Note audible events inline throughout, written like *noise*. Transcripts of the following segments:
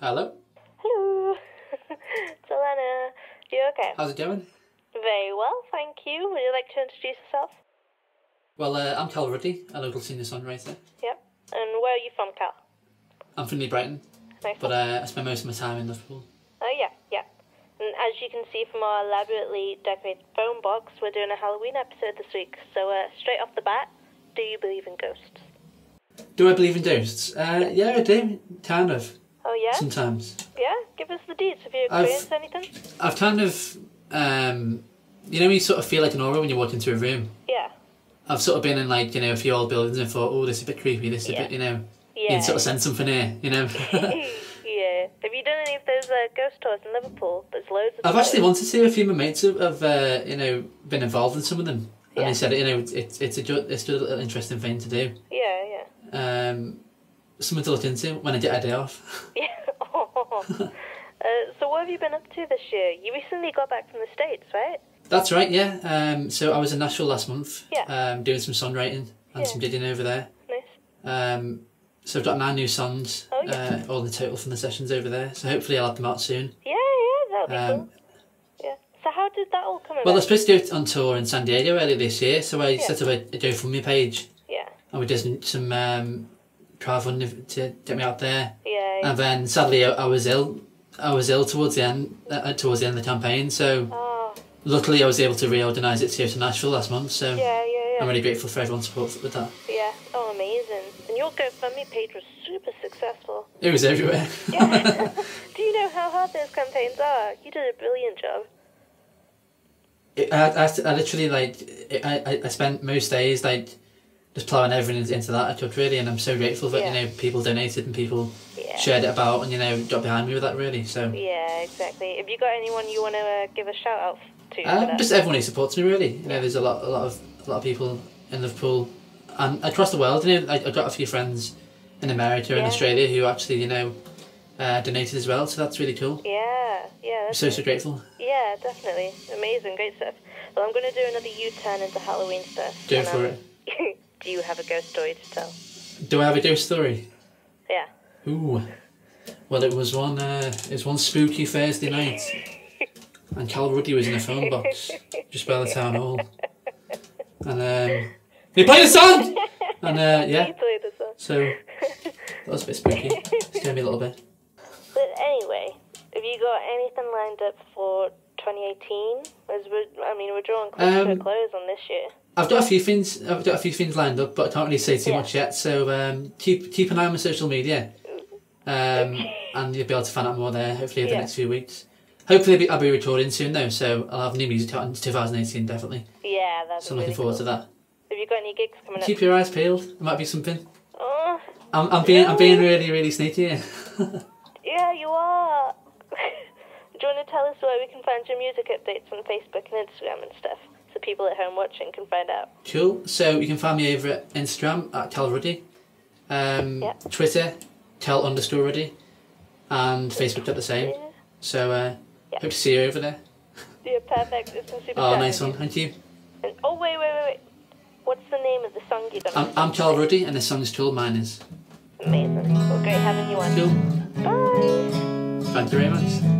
Hello. Hello. *laughs* it's Alannah. You okay? How's it going? Very well, thank you. Would you like to introduce yourself? Well, uh, I'm Cal Ruddy, a local singer songwriter. Yep. And where are you from, Cal? I'm from New Brighton, Nice. but uh, I spend most of my time in Liverpool. Oh, yeah, yeah. And as you can see from our elaborately decorated phone box, we're doing a Halloween episode this week. So, uh, straight off the bat, do you believe in ghosts? Do I believe in ghosts? Uh, yeah, I do, kind of, Oh, yeah? sometimes. Yeah? Give us the deeds. Have you I've- experienced anything? I've kind of, um, you know, when you sort of feel like an aura when you walk into a room. Yeah. I've sort of been in like you know a few old buildings and thought, oh, this is a bit creepy. This is Yeah. a bit, you know, Yeah. you'd sort of sense something here, you know. *laughs* yeah. Have you done any of those uh, ghost tours in Liverpool? There's loads of I've those. actually wanted to. A few of my mates have, have uh, you know, been involved in some of them, and Yeah. they said, you know, it's it's a it's a little interesting thing to do. Yeah, yeah. Um, something to look into when I get a day off. Yeah. *laughs* uh, so what have you been up to this year? You recently got back from the States, right? That's right, yeah. Um, so I was in Nashville last month, Yeah. um, doing some songwriting and Yeah. some digging over there. Nice. Um, so I've got nine new songs, Oh, yeah. uh, all in total from the sessions over there. So hopefully I'll have them out soon. Yeah, yeah, that would be Um, cool. Yeah. So how did that all come about? well, I was supposed to do it on tour in San Diego earlier this year, so I set up a, a GoFundMe page yeah. and we did some, some um, crowdfunding to get me out there. Yeah. And then sadly I, I was ill. I was ill towards the end, uh, towards the end of the campaign. So oh, luckily I was able to reorganise it to go to Nashville last month. So yeah, yeah, yeah. I'm really grateful for everyone's support with that. Yeah. Oh, amazing. And your GoFundMe page was super successful. It was everywhere. Yeah. *laughs* Do you know how hard those campaigns are? You did a brilliant job. It, I, I, I literally like I, I- I spent most days like just plowing everything into that I could really, and I'm so grateful that Yeah. you know people donated and people Yeah. shared it about and you know got behind me with that really. So Yeah, exactly. Have you got anyone you want to uh, give a shout out to? um, just everyone who supports me really. You know, there's a lot a lot of a lot of people in Liverpool and across the world. You know, I, I've got a few friends in America and. Australia who actually you know uh, donated as well. So that's really cool. Yeah, yeah. I'm so so grateful. Yeah, definitely. Amazing, great stuff. Well, I'm going to do another U-turn into Halloween stuff. Go for um, it. *laughs* do you have a ghost story to tell? Do I have a ghost story? Yeah. Ooh. Well, it was one. Uh, it was one spooky Thursday night, and Cal Ruddy was in a phone box just by the town hall, and um, he played a song, and uh, yeah. You played this one. So that was a bit spooky. Scared me a little bit. But anyway, have you got anything lined up for 2018? As we're, I mean, we're drawing close to a Um, close on this year. I've got a few things. I've got a few things lined up, but I can't really say too Yeah. much yet. So um, keep keep an eye on my social media, um, and you'll be able to find out more there. Hopefully, over Yeah. the next few weeks. Hopefully, I'll be, I'll be recording soon though, so I'll have new music out in 2018 definitely. Yeah, that's So I'm really looking forward cool. to that. Have you got any gigs coming Keep up? Keep your eyes peeled. There might be something. Oh, I'm, I'm being I'm being really really sneaky. *laughs* yeah, you are. *laughs* Do you want to tell us where we can find your music updates on Facebook and Instagram and stuff, people at home watching can find out? cool. So you can find me over at Instagram at Cal Ruddy, um, Yeah. Twitter Cal underscore Ruddy, and Facebook at the same. Yeah, So uh, Yeah. hope to see you over there. yeah perfect. It's been super Oh, chatting nice one. Thank you. And, oh, wait, wait, wait, wait. What's the name of the song you done? I'm I'm Cal Ruddy, and the song's called Mine Is. Amazing. Well, great having you on. Cool. Bye. Thank you very much.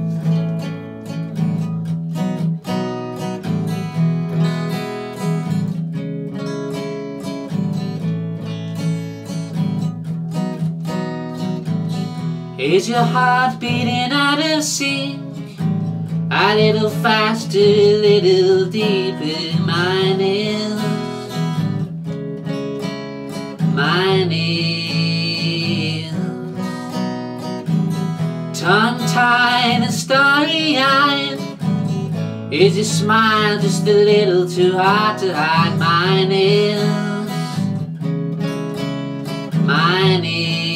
Is your heart beating out of sync? A little faster, a little deeper, mine is. Mine is. Tongue tied and starry eyed. Is your smile just a little too hard to hide? Mine is. Mine is.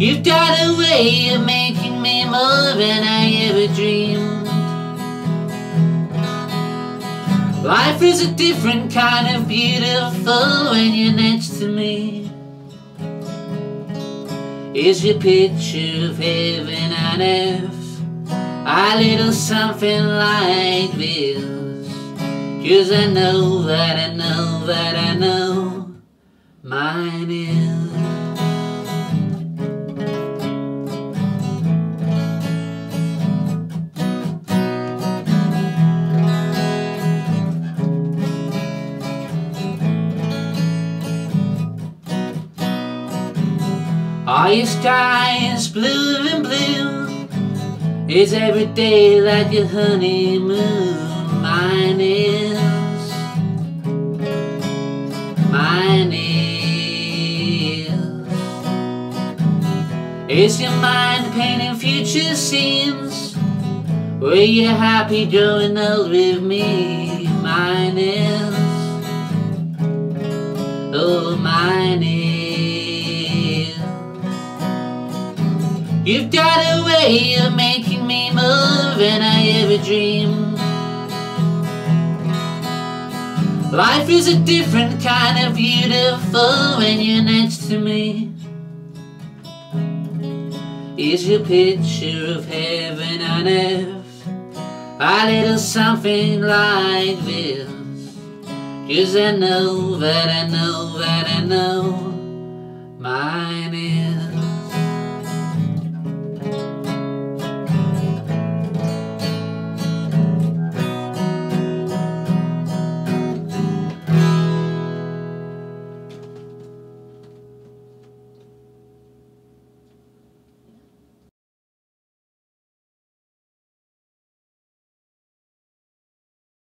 You've got a way of making me more than I ever dreamed. Life is a different kind of beautiful when you're next to me. Is your picture of heaven and earth a little something like this? Cause I know that I know that I know mine is. Are your skies blue and blue? Is every day like your honeymoon? Mine is. Mine is. Is your mind painting future scenes? Were you happy growing old with me? Mine is. Oh, mine is. You've got a way of making me more than I ever dreamed. Life is a different kind of beautiful when you're next to me. Is your picture of heaven on earth a little something like this? Cause I know that I know that I know.